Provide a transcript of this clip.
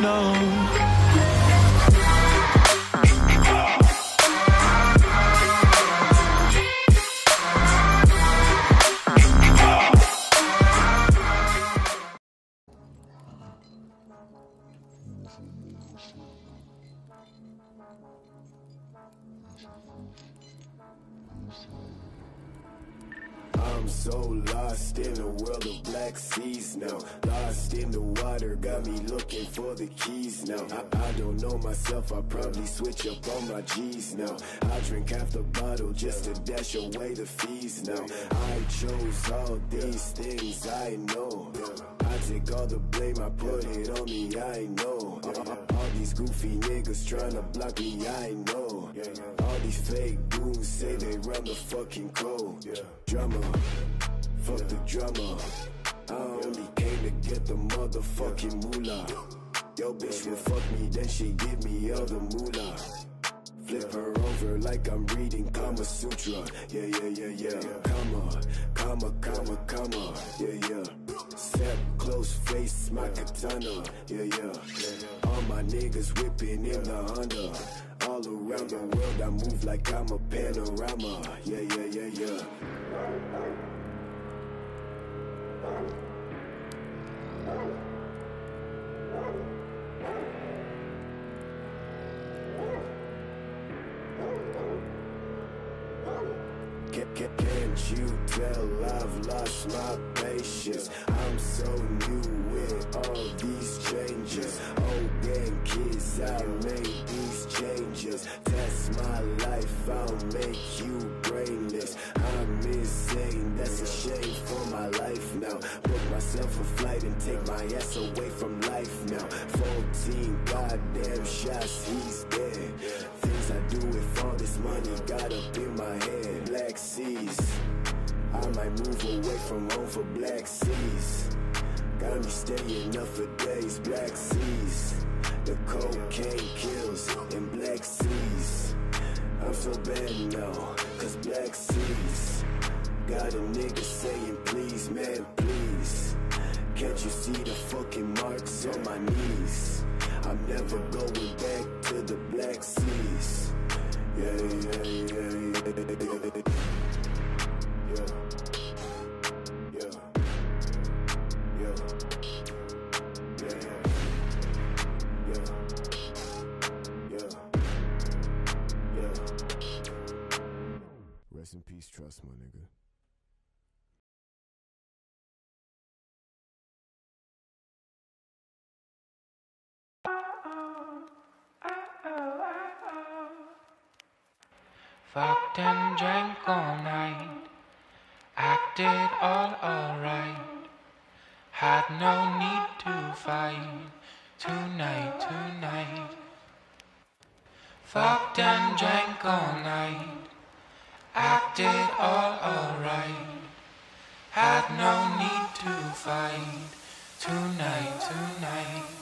no. So lost in a world of black seas now. Lost in the water, got me looking for the keys now. I, I don't know myself, I probably switch up on my G's now. I drink half the bottle just to dash away the fees now. I chose all these things, I know. Take all the blame, I put it on me, I know. All these goofy niggas tryna block me, I know. All these fake goons say they run the fucking code. Drama, fuck the drama. I only came to get the motherfucking moolah. Yo, bitch will fuck me, then she give me all the moolah. Over like I'm reading Kama Sutra. Yeah, yeah, yeah, yeah. Kama, Kama, Kama, Kama. Yeah, yeah. Step close, face my katana. Yeah, yeah. All my niggas whipping in the Honda. All around the world, I move like I'm a panorama. Yeah, yeah, yeah, yeah. Can't you tell I've lost my patience? I'm so new with all these changes. Old gang kids, I made these changes. Test my life, I'll make you brainless. I'm insane, that's a shame for my life now. Book myself a flight and take my ass away from life now. 14 goddamn shots, he's dead. Things I do with all this money got up from home for black seas. Got me staying up for days, black seas. The cocaine kills in black seas. I'm so bad now, cause black seas. Got a nigga saying, please, man, please. Can't you see the fucking marks on my knees? I'm never going back to the black seas. Yeah, yeah, yeah, yeah. Yeah. Rest in peace, trust my nigga. Fucked and drank all night, acted all alright. Had no need to fight tonight, tonight. Fucked and drank all night, acted all alright. Had no need to fight tonight, tonight.